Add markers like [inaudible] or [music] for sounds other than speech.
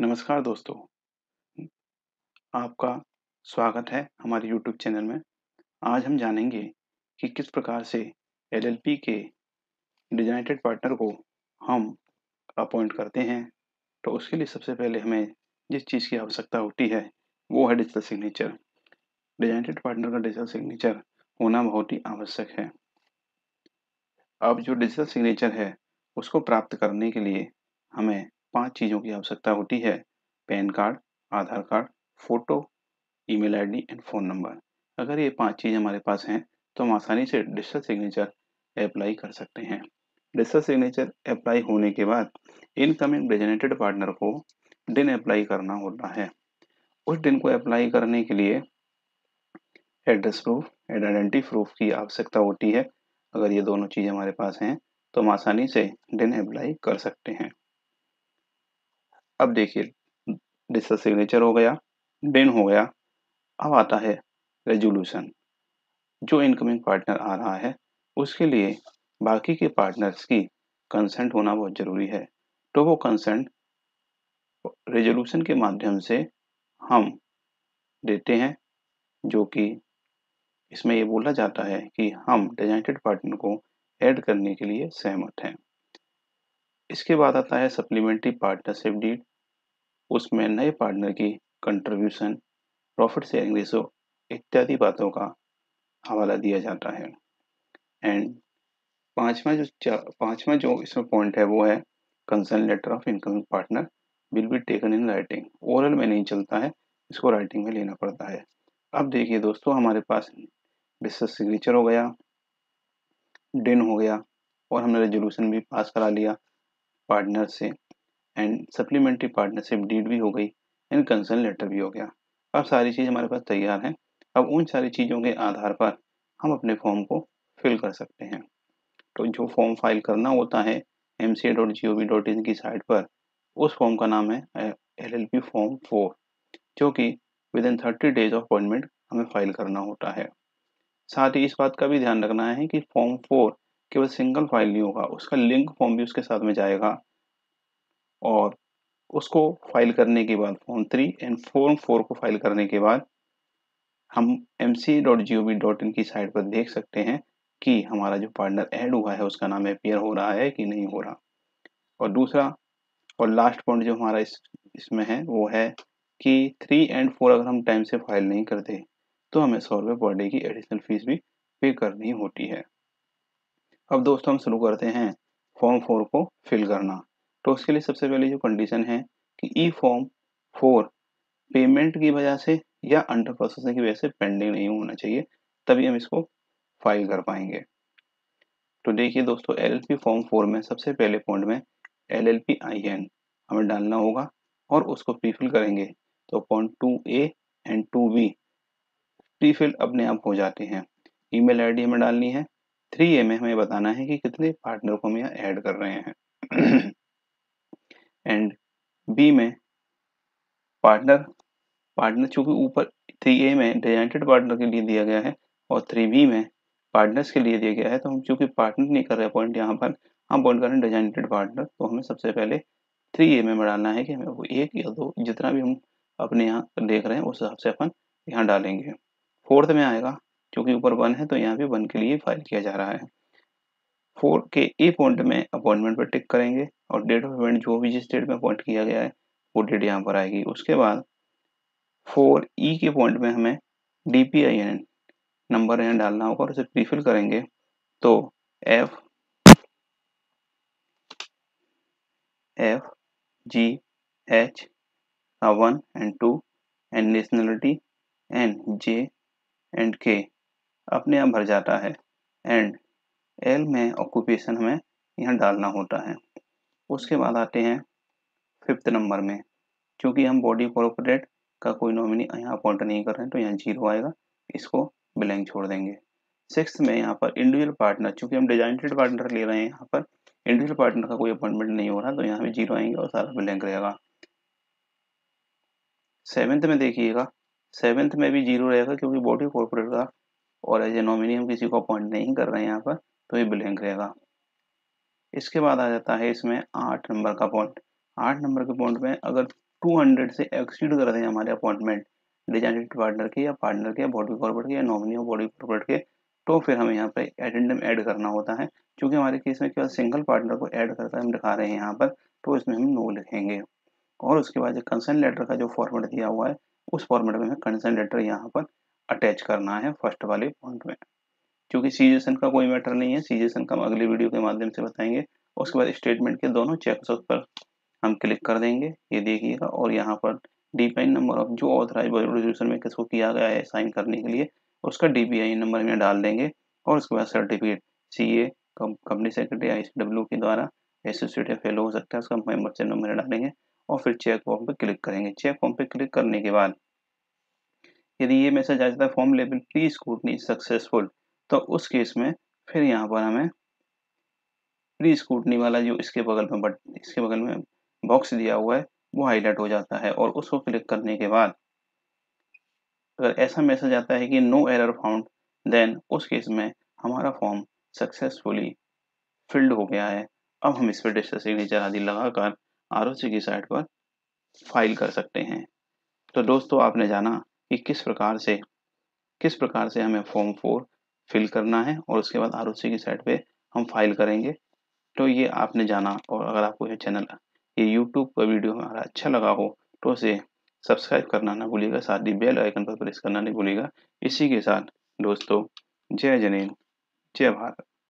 नमस्कार दोस्तों। आपका स्वागत है हमारे YouTube चैनल में। आज हम जानेंगे कि किस प्रकार से एलएलपी के डिजाइनेटेड पार्टनर को हम अपॉइंट करते हैं। तो उसके लिए सबसे पहले हमें जिस चीज़ की आवश्यकता होती है, वो है डिजिटल सिग्नेचर डिजाइनेटेड पार्टनर का डिजिटल सिग्नेचर होना बहुत ही आवश्यक है। अब जो डिजिटल सिग्नेचर है, उसको प्राप्त करने के लिए हमें पाँच चीज़ों की आवश्यकता होती है। PAN card, Aadhaar card, photo, email ID and phone number. अगर ये पाँच चीज़ हमारे पास हैं तो हम आसानी से डिजिटल सिग्नेचर अप्लाई कर सकते हैं। डिजिटल सिग्नेचर अप्लाई होने के बाद इनकमिंग डेजिनेटेड पार्टनर को डिन अप्लाई करना होता है। उस डिन को अप्लाई करने के लिए address proof, and identity proof की आवश्यकता होती है। अगर ये दोनों चीज़ हमारे पास हैं तो हम आसानी से डिन अप्लाई कर सकते हैं। अब देखिए डिजिटल सिग्नेचर हो गया डिन हो गया, अब आता है रेजोल्यूशन जो इनकमिंग पार्टनर आ रहा है, उसके लिए बाकी के पार्टनर्स की कंसेंट होना बहुत ज़रूरी है। तो वो कंसेंट रेजोल्यूशन के माध्यम से हम देते हैं, जो कि इसमें ये बोला जाता है कि हम डेजिनेटेड पार्टनर को ऐड करने के लिए सहमत हैं। इसके बाद आता है सप्लीमेंट्री पार्टनरशिप डीड उसमें नए पार्टनर की कंट्रीब्यूशन प्रॉफिट शेयरिंग रेशो इत्यादि बातों का हवाला दिया जाता है। एंड पांचवा जो पांचवा जो इसमें पॉइंट है वो है concern letter of incoming partner will be taken in writing oral में नहीं चलता है, इसको राइटिंग में लेना पड़ता है। अब देखिए दोस्तों, हमारे पास डिस्कस सिग्नेचर हो गया डिन हो गया और हमने रेजोल्यूशन भी पास करा लिया। पार्टनर से एंड सप्लीमेंट्री पार्टनरशिप डीड भी हो गई एंड कंसर्न लेटर भी हो गया। अब सारी चीज़ हमारे पास तैयार है। अब उन सारी चीज़ों के आधार पर हम अपने फॉर्म को फिल कर सकते हैं। तो जो फॉर्म फ़ाइल करना होता है M C dot G O V dot की साइट पर, उस फॉर्म का नाम है L L P form four जो कि within thirty days of appointment हमें फ़ाइल करना होता है। साथ ही इस बात का भी ध्यान रखना है कि फॉर्म फोर केवल सिंगल फ़ाइल नहीं होगा, उसका लिंक फॉर्म भी उसके साथ में जाएगा। और उसको फ़ाइल करने के बाद form three and form four को फ़ाइल करने के बाद, हम एम की साइट पर देख सकते हैं कि हमारा जो पार्टनर ऐड हुआ है, उसका नाम अपेयर हो रहा है कि नहीं हो रहा। और दूसरा और लास्ट पॉइंट जो हमारा इस, इसमें है, वो है कि थ्री एंड फोर अगर हम टाइम से फ़ाइल नहीं करते तो हमें सौ रुपये पर डे की एडिशनल फ़ीस भी पे करनी होती है। अब दोस्तों हम शुरू करते हैं फॉर्म फोर को फिल करना। तो उसके लिए सबसे पहले जो कंडीशन है कि ई फॉर्म फोर पेमेंट की वजह से या अंडर प्रोसेसिंग की वजह से पेंडिंग नहीं होना चाहिए, तभी हम इसको फ़ाइल कर पाएँगे। तो देखिए दोस्तों एल फॉर्म फोर में सबसे पहले पॉइंट में L L P I N हमें डालना होगा और उसको प्रीफिल करेंगे। तो point two A and two B prefill अपने आप हो जाते हैं। ईमेल आईडी हमें डालनी है। थ्री ए में हमें बताना है कि कितने पार्टनर को हम यहाँ ऐड कर रहे हैं। [clears throat] एंड बी में पार्टनर पार्टनर चूँकि ऊपर थ्री ए में डिजाइनेटेड पार्टनर के लिए दिया गया है और थ्री बी में पार्टनर्स के लिए दिया गया है तो हम चूँकि पार्टनर नहीं कर रहे पॉइंट यहाँ पर, हम पॉइंट कर रहे हैं डिजाइनेटेड पार्टनर तो हमें सबसे पहले थ्री ए में डालना है कि हमें वो एक या दो जितना भी हम अपने यहाँ देख रहे हैं, उस हिसाब से अपन यहाँ डालेंगे। फोर्थ में आएगा क्योंकि ऊपर वन है तो यहाँ पे वन के लिए फ़ाइल किया जा रहा है। फोर के ए पॉइंट में अपॉइंटमेंट पर टिक करेंगे और डेट ऑफ़ इवेंट जो भी जिस डेट में अपॉइंट किया गया है, वो डेट यहाँ पर आएगी। उसके बाद फोर ई e के पॉइंट में हमें D P I N number यहाँ डालना होगा और उसे प्रीफिल करेंगे। तो F F G H one and two and nationality N J and K अपने आप भर जाता है। एंड एल में ऑक्यूपेशन हमें यहाँ डालना होता है। उसके बाद आते हैं फिफ्थ नंबर में। क्योंकि हम बॉडी कॉर्पोरेट का कोई नॉमिनी यहाँ अपॉइंट नहीं कर रहे हैं तो यहाँ ज़ीरो आएगा। इसको ब्लैंक छोड़ देंगे। सिक्स में यहाँ पर इंडिविजुअल पार्टनर चूँकि हम डिजाइनेटेड पार्टनर ले रहे हैं, यहाँ पर इंडिविजुअल पार्टनर का कोई अपॉइंटमेंट नहीं हो रहा तो यहाँ पे ज़ीरो आएँगे और सारा ब्लैंक रहेगा। सेवेंथ में देखिएगा। सेवेंथ में भी ज़ीरो रहेगा, क्योंकि बॉडी कॉर्पोरेट का और एज ए नॉमिनी हम किसी को अपॉइंट नहीं कर रहे हैं यहाँ पर तो ये ब्लैंक रहेगा। इसके बाद आ जाता है इसमें आठ नंबर का पॉइंट आठ नंबर के पॉइंट में अगर 200 से एक्सीड कर दें हमारे अपॉइंटमेंट डिजाइनेड पार्टनर के या पार्टनर के या बॉडी कॉर्पोरेट के या नॉमिनी और बॉडी कॉर्पोरेट के तो फिर हमें यहाँ पे एडेंडम ऐड करना होता है। क्योंकि हमारे केस में केवल सिंगल पार्टनर को ऐड करके हम दिखा रहे हैं यहाँ पर तो इसमें हम नो लिखेंगे। और उसके बाद जो कंसर्न लेटर का जो फॉर्मेट दिया हुआ है, उस फॉर्मेट में हमें कंसर्न लेटर यहाँ पर अटैच करना है फ़र्स्ट वाले पॉइंट में। क्योंकि सीजेशन का कोई मैटर नहीं है, सीजेशन का हम अगले वीडियो के माध्यम से बताएँगे। उसके बाद स्टेटमेंट के दोनों चेक्स पर हम क्लिक कर देंगे, ये देखिएगा। और यहाँ पर डीपीआई नंबर ऑफ़ जो ऑथराइज रेजोल्यूशन में किसको किया गया है साइन करने के लिए, उसका डीपीआई नंबर में डाल देंगे। और उसके बाद certificate C A company secretary I W के द्वारा एसोसिएट या फेलो हो सकता है, उसका मेम्बरशिप नंबर डालेंगे। और फिर चेक फॉर्म पर क्लिक करेंगे। चेक फॉर्म पर क्लिक करने के बाद यदि ये मैसेज आ जाता है form level please scrutiny successful तो उस केस में फिर यहाँ पर हमें प्री स्कूटनी वाला जो इसके बगल में बट, इसके बगल में बॉक्स दिया हुआ है, वो हाईलाइट हो जाता है और उसको क्लिक करने के बाद अगर ऐसा मैसेज आता है कि नो एरर फाउंड देन उस केस में हमारा फॉर्म सक्सेसफुली फिल्ड हो गया है। अब हम इस पर डिजिटल सिग्नेचर आदि लगाकर आर की साइट पर फ़ाइल कर सकते हैं। तो दोस्तों, आपने जाना कि किस प्रकार से, किस प्रकार से हमें फॉर्म फोर फिल करना है और उसके बाद आरओसी की साइट पे हम फ़ाइल करेंगे। तो ये आपने जाना और अगर आपको ये चैनल ये यूट्यूब का वीडियो हमारा अच्छा लगा हो तो उसे सब्सक्राइब करना ना भूलिएगा, साथ ही बेल आइकन पर प्रेस करना नहीं भूलिएगा। इसी के साथ दोस्तों, जय जनीन जय भारत।